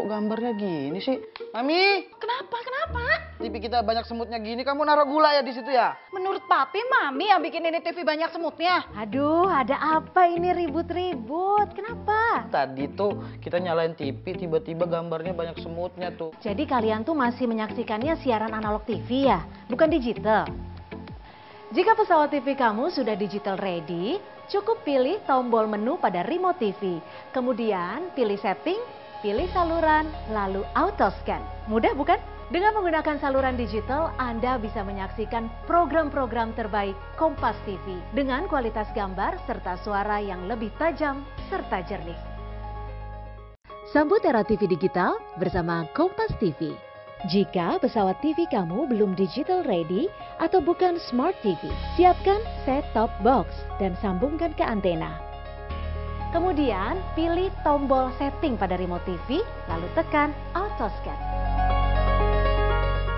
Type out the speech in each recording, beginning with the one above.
Kok gambarnya gini sih? Mami, Kenapa? Kenapa? TV kita banyak semutnya gini, kamu naruh gula ya di situ ya? Menurut papi, mami yang bikin ini TV banyak semutnya. Aduh, ada apa ini ribut-ribut? Kenapa? Tadi tuh kita nyalain TV, tiba-tiba gambarnya banyak semutnya tuh. Jadi kalian tuh masih menyaksikannya siaran analog TV ya, bukan digital. Jika pesawat TV kamu sudah digital ready, cukup pilih tombol menu pada remote TV. Kemudian pilih setting, pilih saluran, lalu auto scan. Mudah bukan? Dengan menggunakan saluran digital, Anda bisa menyaksikan program-program terbaik Kompas TV dengan kualitas gambar serta suara yang lebih tajam serta jernih. Sambut era TV digital bersama Kompas TV. Jika pesawat TV kamu belum digital ready atau bukan smart TV, siapkan set top box dan sambungkan ke antena. Kemudian pilih tombol setting pada remote TV, lalu tekan auto scan.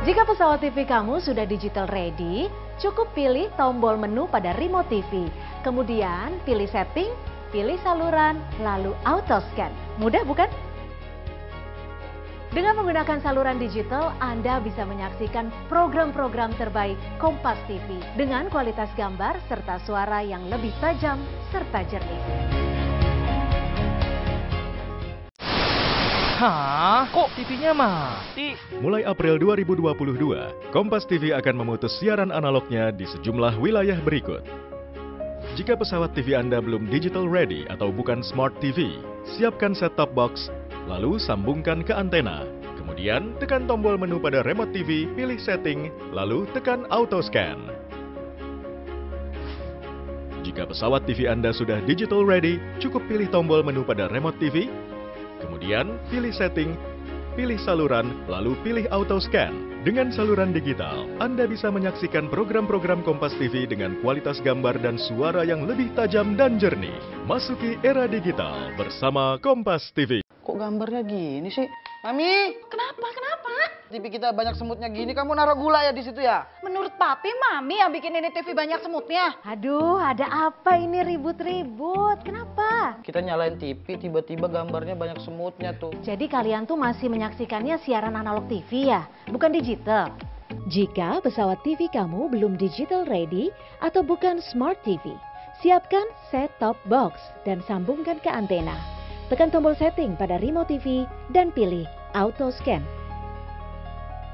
Jika pesawat TV kamu sudah digital ready, cukup pilih tombol menu pada remote TV. Kemudian pilih setting, pilih saluran, lalu auto scan. Mudah bukan? Dengan menggunakan saluran digital, Anda bisa menyaksikan program-program terbaik Kompas TV dengan kualitas gambar serta suara yang lebih tajam serta jernih. Hah? Kok TV-nya mati? Mulai April 2022, Kompas TV akan memutus siaran analognya di sejumlah wilayah berikut. Jika pesawat TV Anda belum digital ready atau bukan smart TV, siapkan set-top box, lalu sambungkan ke antena. Kemudian tekan tombol menu pada remote TV, pilih setting, lalu tekan auto scan. Jika pesawat TV Anda sudah digital ready, cukup pilih tombol menu pada remote TV, kemudian pilih setting, pilih saluran, lalu pilih auto scan. Dengan saluran digital, Anda bisa menyaksikan program-program Kompas TV dengan kualitas gambar dan suara yang lebih tajam dan jernih. Masuki era digital bersama Kompas TV. Kok gambarnya gini sih? Mami, Kenapa? Kenapa? TV kita banyak semutnya gini, kamu naruh gula ya di situ ya? Menurut papi, mami yang bikin ini TV banyak semutnya. Aduh, ada apa ini ribut-ribut? Kenapa? Kita nyalain TV, tiba-tiba gambarnya banyak semutnya tuh. Jadi kalian tuh masih menyaksikannya siaran analog TV ya, bukan digital. Jika pesawat TV kamu belum digital ready atau bukan smart TV, siapkan set top box dan sambungkan ke antena. Tekan tombol setting pada remote TV dan pilih auto scan.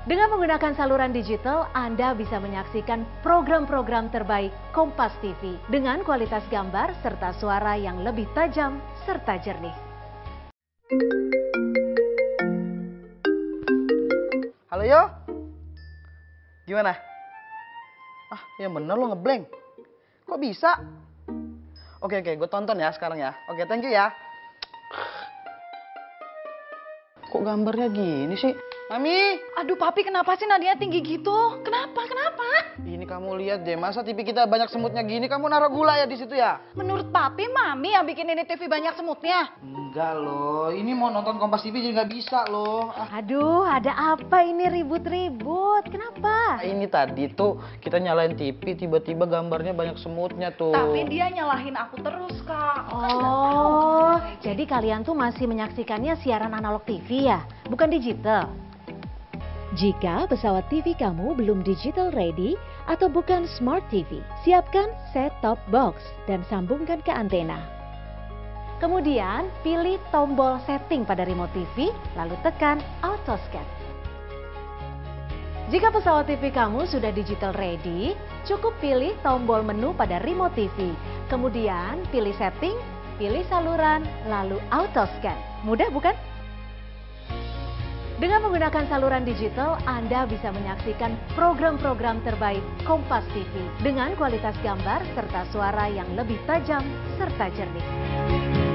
Dengan menggunakan saluran digital, Anda bisa menyaksikan program-program terbaik Kompas TV dengan kualitas gambar serta suara yang lebih tajam serta jernih. Halo yo? Gimana? Ah, yang bener lo ngeblank. Kok bisa? Oke oke, gue tonton ya sekarang ya. Oke, thank you ya. Kok gambarnya gini sih? Mami, Aduh papi, kenapa sih Nadia tinggi gitu? Kenapa? Kenapa? ini kamu lihat deh, masa TV kita banyak semutnya gini, kamu naruh gula ya di situ ya? Menurut papi, mami yang bikin ini TV banyak semutnya. Enggak loh, ini mau nonton Kompas TV jadi nggak bisa loh. Ah, Aduh, ada apa ini ribut-ribut? Kenapa? ini tadi tuh kita nyalain TV, tiba-tiba gambarnya banyak semutnya tuh. Tapi dia nyalahin aku terus, Kak. Oh, jadi kalian tuh masih menyaksikannya siaran analog TV ya, bukan digital. Jika pesawat TV kamu belum digital ready atau bukan smart TV, siapkan set top box dan sambungkan ke antena. Kemudian pilih tombol setting pada remote TV, lalu tekan auto scan. Jika pesawat TV kamu sudah digital ready, cukup pilih tombol menu pada remote TV. Kemudian pilih setting, pilih saluran, lalu auto scan. Mudah bukan? Dengan menggunakan saluran digital, Anda bisa menyaksikan program-program terbaik Kompas TV dengan kualitas gambar serta suara yang lebih tajam serta jernih.